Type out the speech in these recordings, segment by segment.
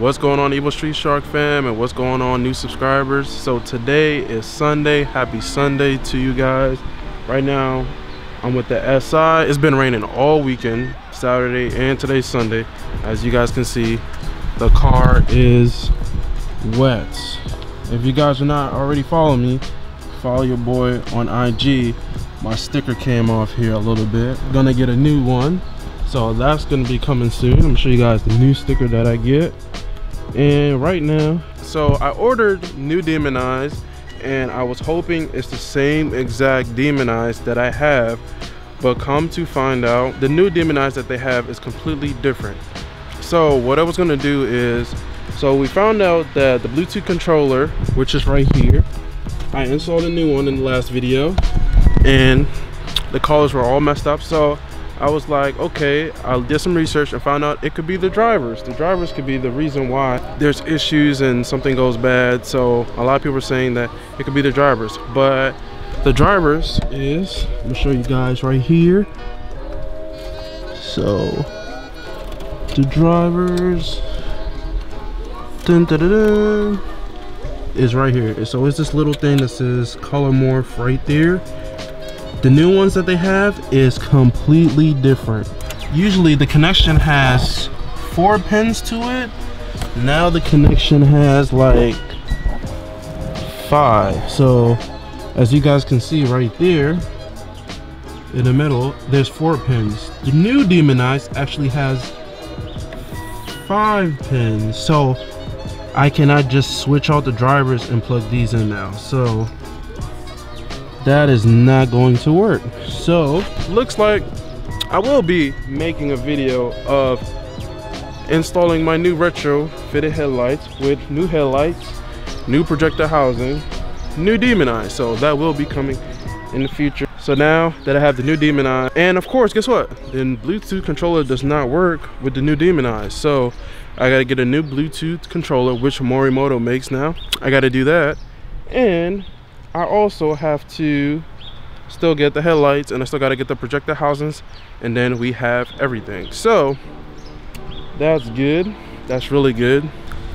what's going on evil street shark fam and what's going on new subscribers? So today is sunday. Happy sunday to you guys. Right now i'm with the si it's been raining all weekend saturday and today's sunday. As you guys can see the car is wet. If you guys are not already following me follow your boy on ig my sticker came off here a little bit. Gonna get a new one. So that's gonna be coming soon. I'm gonna show you guys the new sticker that i get and right now so i ordered new demon eyes and i was hoping it's the same exact demon eyes that i have but come to find out the new demon eyes that they have is completely different. So what i was going to do is so we found out that the bluetooth controller which is right here i installed a new one in the last video and the colors were all messed up. So I was like, okay, I did some research and found out it could be the drivers. The drivers could be the reason why there's issues and something goes bad. So a lot of people are saying that it could be the drivers, but the drivers is, let me show you guys right here. So the drivers dun, dun, dun, is right here. So it's this little thing that says color morph right there the new ones that they have is completely different. Usually the connection has four pins to it. Now the connection has like five. So as you guys can see right there, in the middle, there's four pins. The new Demon Eyes actually has five pins. So I cannot just switch out the drivers and plug these in now. So that is not going to work. So looks like I will be making a video of installing my new retro fitted headlights with new headlights new projector housing new demon eye. So that will be coming in the future. So now that I have the new demon eye and of course guess what? The Bluetooth controller does not work with the new demon eye. So I gotta get a new Bluetooth controller which Morimoto makes now. I gotta do that. And I also have to still get the headlights and I still got to get the projector housings and then we have everything. So that's good. That's really good.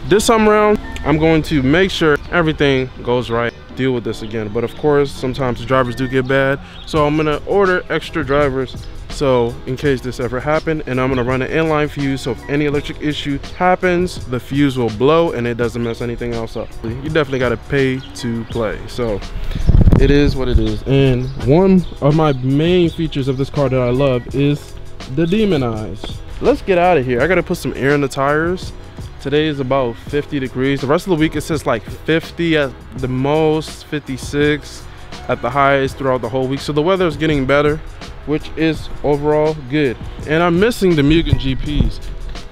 This time around, I'm going to make sure everything goes right. Deal with this again. But of course, sometimes the drivers do get bad. So I'm to order extra drivers so in case this ever happened and i'm to run an inline fuse so if any electric issue happens the fuse will blow and it doesn't mess anything else up. You definitely got to pay to play. So it is what it is. And one of my main features of this car that i love is the demon eyes. Let's get out of here. I gotta put some air in the tires. Today is about 50 degrees. The rest of the week it says like 50 at the most 56 at the highest throughout the whole week. So the weather is getting better which is overall good. And I'm missing the Mugen GPs.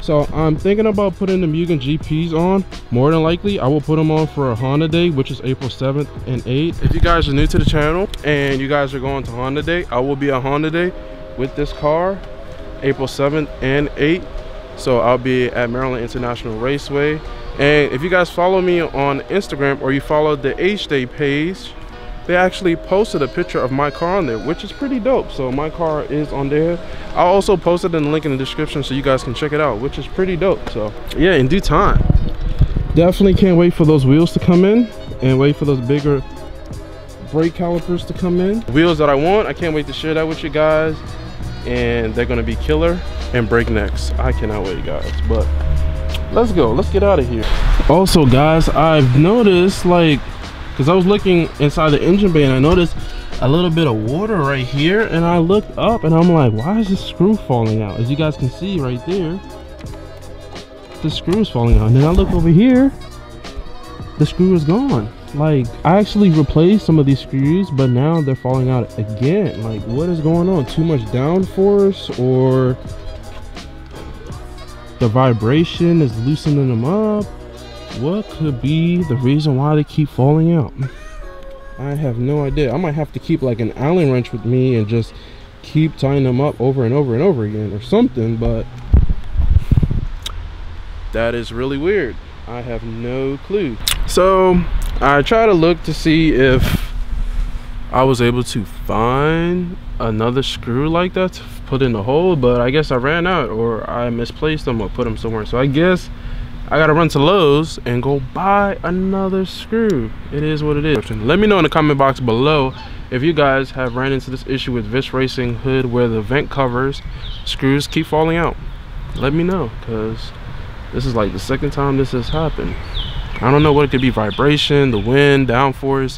So I'm thinking about putting the Mugen GPs on. More than likely, I will put them on for a Honda Day, which is April 7th and 8th. If you guys are new to the channel and you guys are going to Honda Day, I will be a Honda Day with this car, April 7th and 8th. So I'll be at Maryland International Raceway. And if you guys follow me on Instagram or you follow the H-Day page, they actually posted a picture of my car on there which is pretty dope. So my car is on there. I also posted the link in the description so you guys can check it out which is pretty dope. So yeah in due time. Definitely can't wait for those wheels to come in and wait for those bigger brake calipers to come in. Wheels that i want i can't wait to share that with you guys. And they're gonna be killer and breaknecks. I cannot wait guys. But let's go. Let's get out of here. Also guys i've noticed like because I was looking inside the engine bay and I noticed a little bit of water right here and I looked up and I'm like why is this screw falling out? As you guys can see right there the screw is falling out. And then I look over here the screw is gone. Like I actually replaced some of these screws but now they're falling out again. Like what is going on? Too much downforce or the vibration is loosening them up what could be the reason why they keep falling out? I have no idea. I might have to keep like an Allen wrench with me and just keep tying them up over and over and over again or something, but that is really weird. I have no clue. So I try to look to see if I was able to find another screw like that to put in the hole, but I guess I ran out or I misplaced them or put them somewhere. So I guess I gotta run to Lowe's and go buy another screw. It is what it is. Let me know in the comment box below if you guys have ran into this issue with Vis Racing hood where the vent covers screws keep falling out. Let me know because this is like the second time this has happened. I don't know what it could be, vibration, the wind, downforce.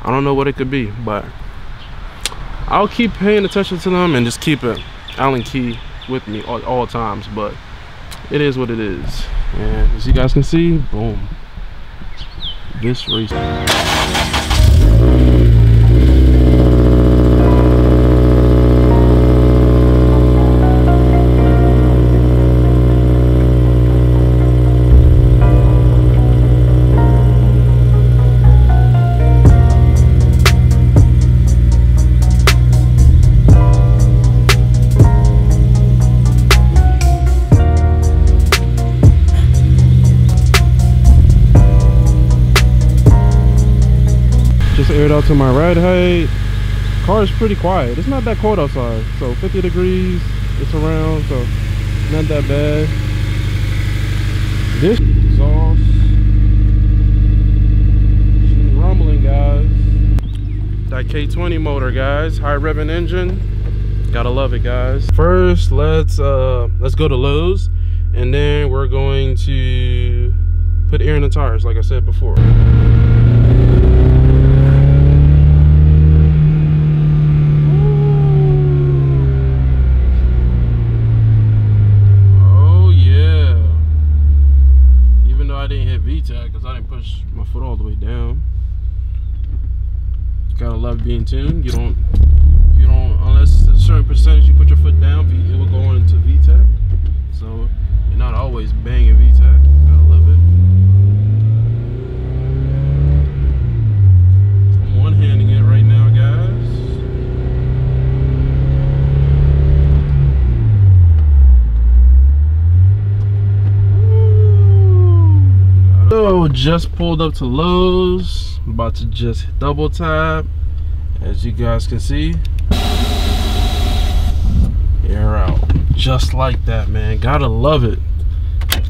I don't know what it could be, but I'll keep paying attention to them and just keep an Allen key with me all, all times, but it is what it is. And as you guys can see, boom, Vis Racing. Out to my ride height. Car is pretty quiet. It's not that cold outside. So 50 degrees it's around so not that bad. This exhaust she's rumbling guys. That k20 motor guys. High revving engine. Gotta love it guys. First let's uh let's go to lowes and then we're going to put air in the tires like i said before foot all the way down. Gotta love being tuned. You don't, you don't, unless a certain percentage you put your foot down, it will go into VTEC. So you're not always banging VTEC. Gotta love it. I'm one-handing it right now, guys. So just pulled up to Lowe's. About to just double tap. As you guys can see. Air out. Just like that, man. Gotta love it.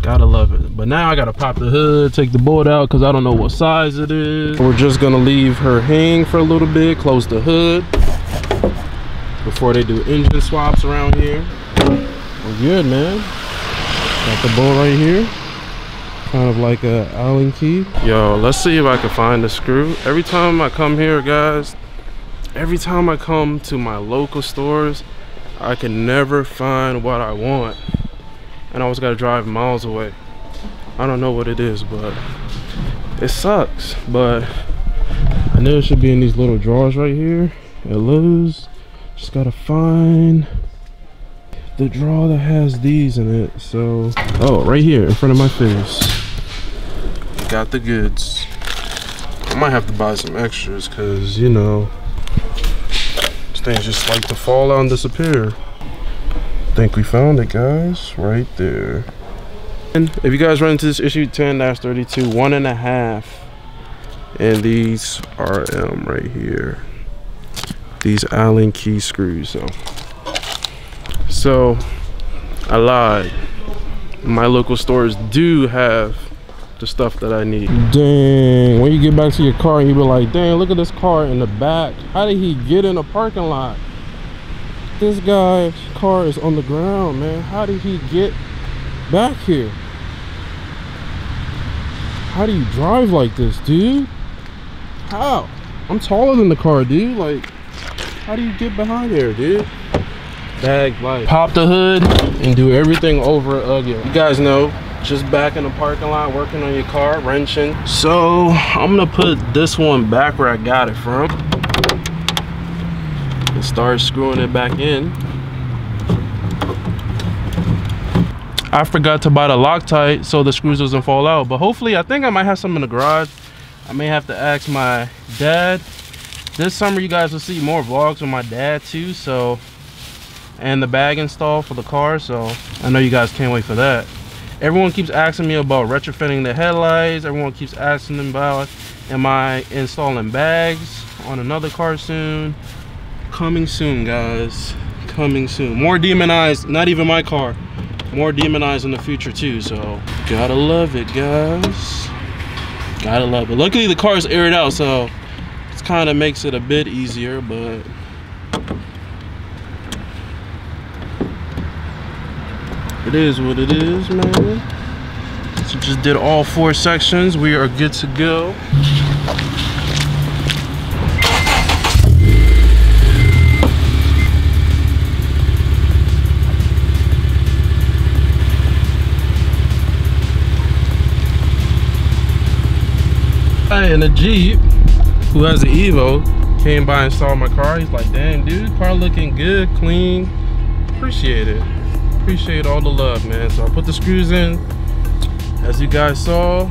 Gotta love it. But now I gotta pop the hood, take the board out because I don't know what size it is. We're just gonna leave her hang for a little bit, close the hood before they do engine swaps around here. We're good, man. Got the bolt right here kind of like a allen key? Yo let's see if i can find the screw. Every time i come here guys every time i come to my local stores i can never find what i want. And i always gotta drive miles away. I don't know what it is but it sucks. But i know it should be in these little drawers right here. At Lowe's just gotta find the drawer that has these in it. So oh right here in front of my face got the goods. I might have to buy some extras because, you know, things just like to fall out and disappear. think we found it, guys. Right there. And if you guys run into this issue 10-32, one and a half. And these RM um, right here. These Allen key screws. So, so I lied. My local stores do have the stuff that I need. Dang, when you get back to your car you be like, dang, look at this car in the back. How did he get in the parking lot? This guy's car is on the ground, man. How did he get back here? How do you drive like this, dude? How? I'm taller than the car, dude. Like, how do you get behind here, dude? Bag light. Pop the hood and do everything over again. You guys know just back in the parking lot working on your car wrenching. So i'm gonna put this one back where i got it from. And start screwing it back in. I forgot to buy the loctite so the screws doesn't fall out but hopefully i think i might have some in the garage. I may have to ask my dad. This summer you guys will see more vlogs with my dad too so and the bag install for the car so i know you guys can't wait for that everyone keeps asking me about retrofitting the headlights everyone keeps asking them about am i installing bags on another car soon coming soon guys coming soon more demon eyes, not even my car more demon eyes in the future too. So gotta love it, guys. Gotta love it. Luckily the car's aired out, so it kind of makes it a bit easier, but it is what it is, man. So just did all four sections. We are good to go. in a Jeep who has an Evo came by and saw my car. He's like, damn, dude, car looking good, clean. Appreciate it. Appreciate all the love, man. So I put the screws in, as you guys saw.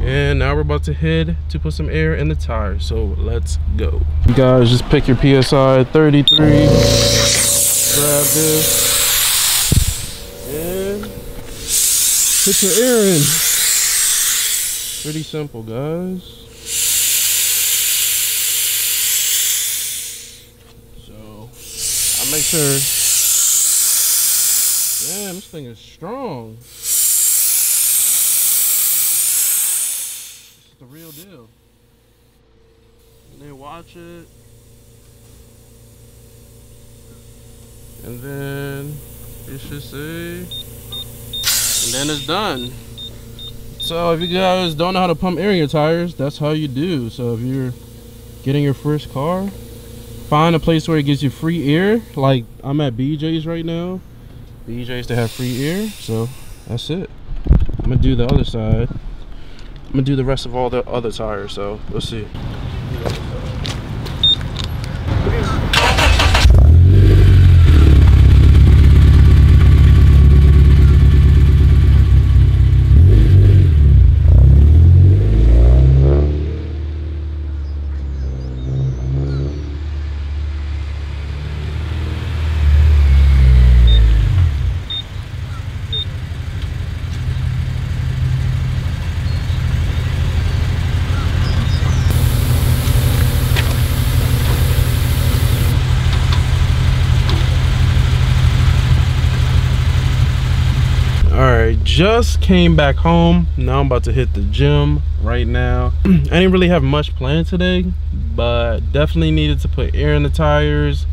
And now we're about to head to put some air in the tires. So let's go. You guys just pick your PSI 33. Grab this. And put your air in. Pretty simple, guys. So I make sure. This thing is strong. This is the real deal. And then watch it. And then it should say. And then it's done. So if you guys don't know how to pump air in your tires, that's how you do. So if you're getting your first car, find a place where it gives you free air like i'm at bj's right now bj's to have free air so that's it. I'm gonna do the other side. I'm gonna do the rest of all the other tires so we'll see just came back home. Now i'm about to hit the gym right now. I didn't really have much planned today but definitely needed to put air in the tires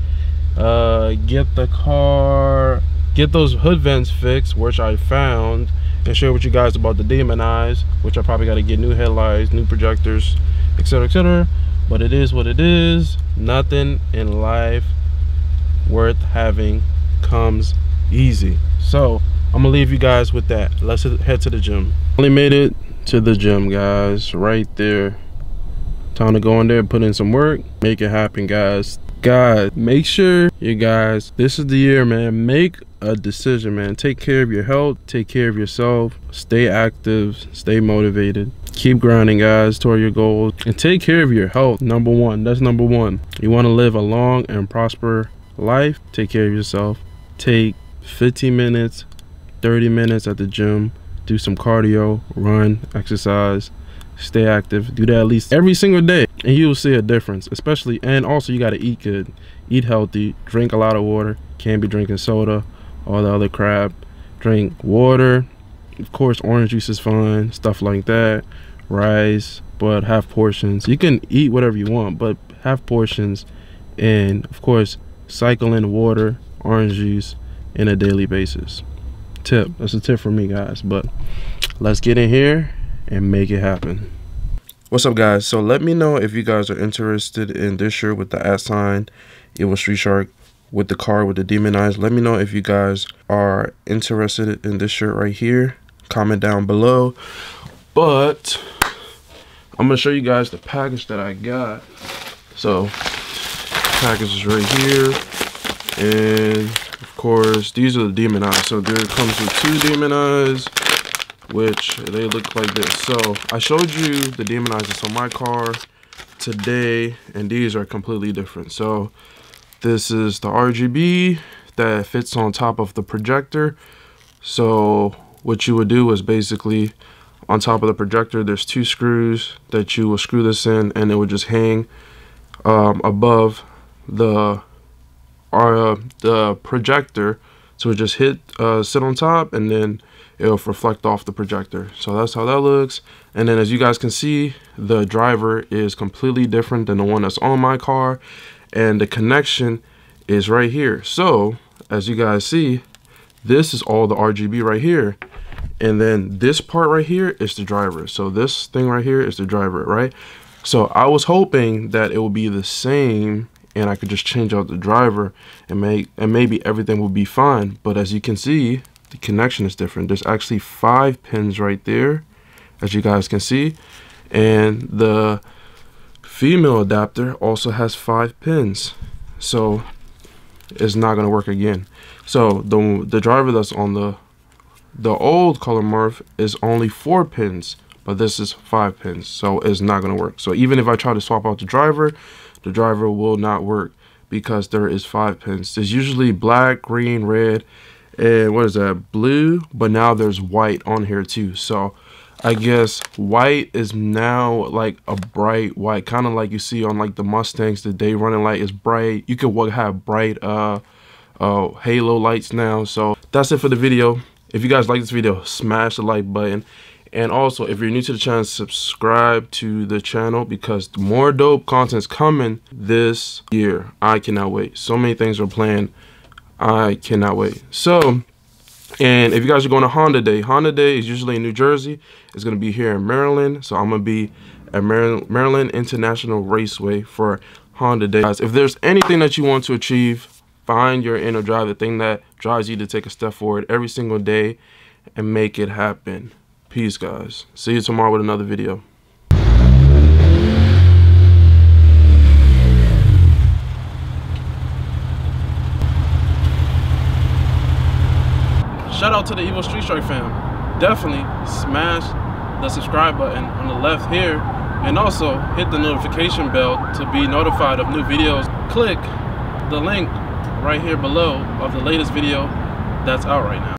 uh, get the car get those hood vents fixed which i found and share with you guys about the demon eyes, which i probably got to get new headlights new projectors etc etc but it is what it is. Nothing in life worth having comes easy. So I'm gonna leave you guys with that. Let's head to the gym. Only made it to the gym, guys. Right there. Time to go in there, put in some work, make it happen, guys. Guys, make sure you guys, this is the year, man. Make a decision, man. Take care of your health, take care of yourself, stay active, stay motivated. Keep grinding, guys, toward your goals. And take care of your health, number one. That's number one. You want to live a long and prosper life, take care of yourself. Take 15 minutes 30 minutes at the gym, do some cardio, run, exercise, stay active. Do that at least every single day, and you'll see a difference. Especially, and also you got to eat good, eat healthy, drink a lot of water. Can't be drinking soda, all the other crap. Drink water. Of course, orange juice is fine, stuff like that. Rice, but have portions. You can eat whatever you want, but have portions. And of course, cycle in water, orange juice, in a daily basis tip. That's a tip for me guys. But let's get in here and make it happen. What's up guys? So let me know if you guys are interested in this shirt with the at sign evil street shark with the car with the demon eyes. Let me know if you guys are interested in this shirt right here. Comment down below. But i'm gonna show you guys the package that i got. So package is right here. And course, these are the demon eyes. So there comes with two demon eyes, which they look like this. So I showed you the demon eyes that's on my car today, and these are completely different. So this is the RGB that fits on top of the projector. So what you would do is basically on top of the projector, there's two screws that you will screw this in and it would just hang um, above the uh, the projector So it just hit uh, sit on top and then it'll reflect off the projector. So that's how that looks. And then as you guys can see, the driver is completely different than the one that's on my car. And the connection is right here. So as you guys see, this is all the RGB right here. And then this part right here is the driver. So this thing right here is the driver, right? So I was hoping that it would be the same and I could just change out the driver and make and maybe everything will be fine. But as you can see, the connection is different. There's actually five pins right there, as you guys can see. And the female adapter also has five pins. So it's not gonna work again. So the the driver that's on the the old color morph is only four pins, but this is five pins, so it's not gonna work. So even if I try to swap out the driver, the driver will not work because there is five pins. There's usually black, green, red, and what is that, blue, but now there's white on here too. So I guess white is now like a bright white, kind of like you see on like the Mustangs, the day running light is bright. You can have bright uh, uh, halo lights now. So that's it for the video. If you guys like this video, smash the like button. And also, if you're new to the channel, subscribe to the channel because more dope content's coming this year. I cannot wait. So many things are planned. I cannot wait. So, and if you guys are going to Honda Day, Honda Day is usually in New Jersey. It's going to be here in Maryland. So I'm going to be at Maryland International Raceway for Honda Day. Guys, if there's anything that you want to achieve, Find your inner drive, the thing that drives you to take a step forward every single day and make it happen. Peace, guys. See you tomorrow with another video. Shout out to the Evil Street Shark fam. Definitely smash the subscribe button on the left here and also hit the notification bell to be notified of new videos. Click the link right here below of the latest video that's out right now.